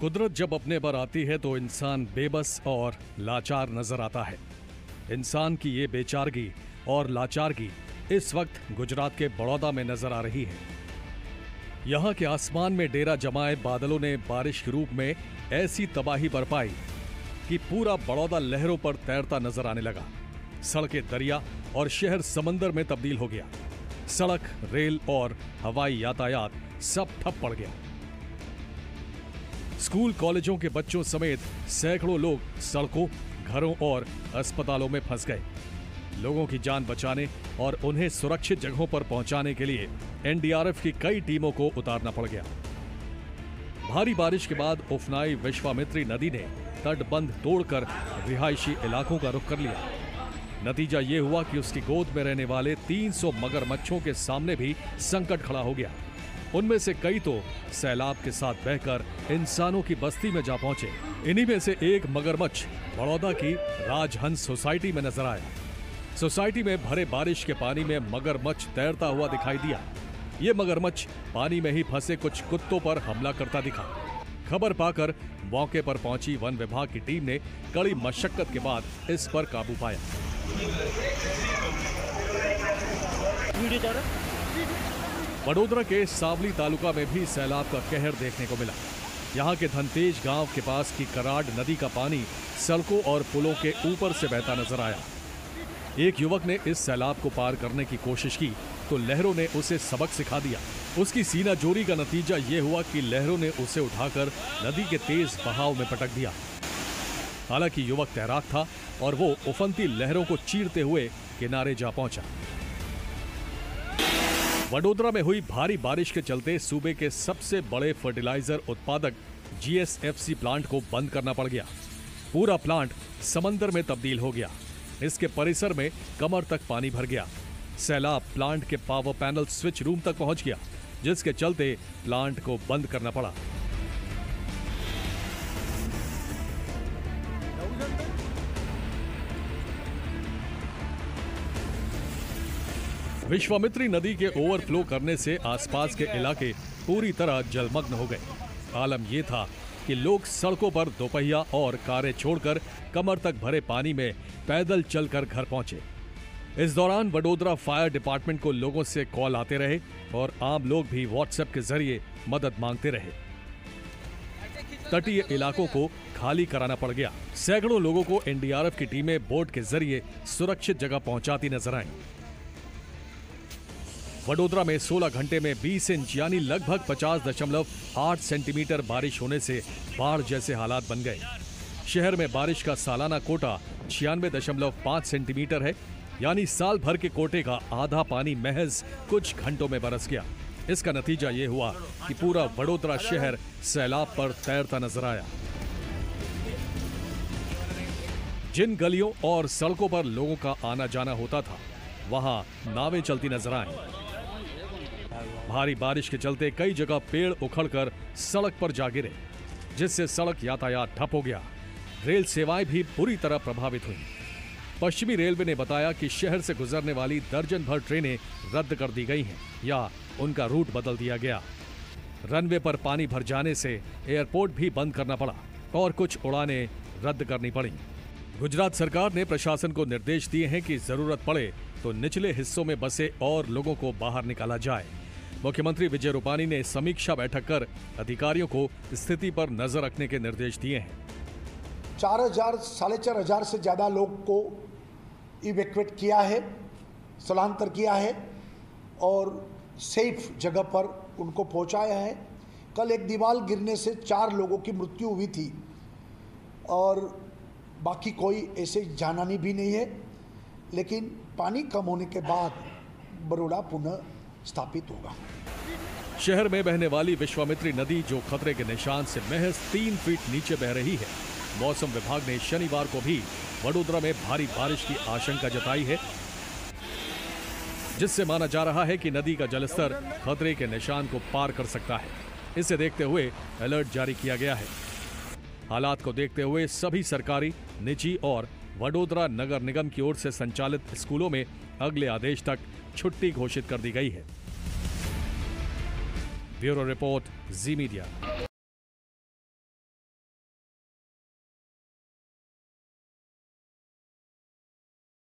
कुदरत जब अपने पर आती है तो इंसान बेबस और लाचार नज़र आता है। इंसान की ये बेचारगी और लाचारगी इस वक्त गुजरात के बड़ौदा में नज़र आ रही है। यहाँ के आसमान में डेरा जमाए बादलों ने बारिश के रूप में ऐसी तबाही बरपाई कि पूरा बड़ौदा लहरों पर तैरता नज़र आने लगा। सड़कें दरिया और शहर समंदर में तब्दील हो गया। सड़क, रेल और हवाई यातायात सब ठप पड़ गया। स्कूल कॉलेजों के बच्चों समेत सैकड़ों लोग सड़कों, घरों और अस्पतालों में फंस गए। लोगों की जान बचाने और उन्हें सुरक्षित जगहों पर पहुँचाने के लिए एनडीआरएफ की कई टीमों को उतारना पड़ गया। भारी बारिश के बाद उफनाई विश्वामित्री नदी ने तटबंध तोड़कर रिहायशी इलाकों का रुख कर लिया। नतीजा ये हुआ कि उसकी गोद में रहने वाले 300 मगरमच्छों के सामने भी संकट खड़ा हो गया। उनमें से कई तो सैलाब के साथ बहकर इंसानों की बस्ती में जा पहुँचे। इन्हीं में से एक मगरमच्छ बड़ौदा की राजहंस सोसाइटी में नज़र आया। सोसाइटी में भरे बारिश के पानी में मगरमच्छ तैरता हुआ दिखाई दिया। ये मगरमच्छ पानी में ही फंसे कुछ कुत्तों पर हमला करता दिखा। खबर पाकर मौके पर पहुँची वन विभाग की टीम ने कड़ी मशक्कत के बाद इस पर काबू पाया। वडोदरा के सावली तालुका में भी सैलाब का कहर देखने को मिला। यहाँ के धनतेज गाँव के पास की कराड नदी का पानी सड़कों और पुलों के ऊपर से बहता नज़र आया। एक युवक ने इस सैलाब को पार करने की कोशिश की तो लहरों ने उसे सबक सिखा दिया। उसकी सीना जोरी का नतीजा ये हुआ कि लहरों ने उसे उठाकर नदी के तेज बहाव में पटक दिया। हालाँकि युवक तैराक था और वो उफनती लहरों को चीरते हुए किनारे जा पहुँचा। वडोदरा में हुई भारी बारिश के चलते सूबे के सबसे बड़े फर्टिलाइज़र उत्पादक जीएसएफसी प्लांट को बंद करना पड़ गया। पूरा प्लांट समंदर में तब्दील हो गया। इसके परिसर में कमर तक पानी भर गया। सैलाब प्लांट के पावर पैनल स्विच रूम तक पहुँच गया, जिसके चलते प्लांट को बंद करना पड़ा। विश्वामित्री नदी के ओवरफ्लो करने से आसपास के इलाके पूरी तरह जलमग्न हो गए। आलम यह था कि लोग सड़कों पर दोपहिया और कारें छोड़कर कमर तक भरे पानी में पैदल चलकर घर पहुँचे। इस दौरान वडोदरा फायर डिपार्टमेंट को लोगों से कॉल आते रहे और आम लोग भी व्हाट्सएप के ज़रिए मदद मांगते रहे। तटीय इलाकों को खाली कराना पड़ गया। सैकड़ों लोगों को एनडीआरएफ की टीमें बोट के ज़रिए सुरक्षित जगह पहुंचाती नज़र आईं। वडोदरा में 16 घंटे में 20 इंच, यानी लगभग 50.8 सेंटीमीटर बारिश होने से बाढ़ जैसे हालात बन गए। शहर में बारिश का सालाना कोटा छियानवे दशमलव पाँच सेंटीमीटर है, यानी साल भर के कोटे का आधा पानी महज कुछ घंटों में बरस गया। इसका नतीजा ये हुआ कि पूरा वडोदरा शहर सैलाब पर तैरता नज़र आया। जिन गलियों और सड़कों पर लोगों का आना जाना होता था, वहाँ नावें चलती नज़र आई। भारी बारिश के चलते कई जगह पेड़ उखड़कर सड़क पर जा गिरे, जिससे सड़क यातायात ठप हो गया। रेल सेवाएँ भी बुरी तरह प्रभावित हुई। पश्चिमी रेलवे ने बताया कि शहर से गुजरने वाली दर्जन भर ट्रेनें रद्द कर दी गई हैं या उनका रूट बदल दिया गया। रनवे पर पानी भर जाने से एयरपोर्ट भी बंद करना पड़ा और कुछ उड़ानें रद्द करनी पड़ी। गुजरात सरकार ने प्रशासन को निर्देश दिए हैं कि ज़रूरत पड़े तो निचले हिस्सों में बसे और लोगों को बाहर निकाला जाए। मुख्यमंत्री विजय रूपानी ने समीक्षा बैठक कर अधिकारियों को स्थिति पर नज़र रखने के निर्देश दिए हैं। चार हज़ार, साढ़े चार हज़ार से ज़्यादा लोग को इवैक्यूएट किया है, स्थलांतर किया है और सेफ़ जगह पर उनको पहुँचाया है। कल एक दीवार गिरने से चार लोगों की मृत्यु हुई थी और बाकी कोई ऐसे जानानी भी नहीं है। लेकिन पानी कम होने के बाद बरोड़ा पुनः स्थापित होगा। शहर में बहने वाली विश्वामित्री नदी जो खतरे के निशान से महज तीन फीट नीचे बह रही है। मौसम विभाग ने शनिवार को भी वडोदरा में भारी बारिश की आशंका जताई है, जिससे माना जा रहा है कि नदी का जलस्तर खतरे के निशान को पार कर सकता है। इसे देखते हुए अलर्ट जारी किया गया है। हालात को देखते हुए सभी सरकारी, निजी और वडोदरा नगर निगम की ओर से संचालित स्कूलों में अगले आदेश तक छुट्टी घोषित कर दी गई है। Bureau report, Zee media.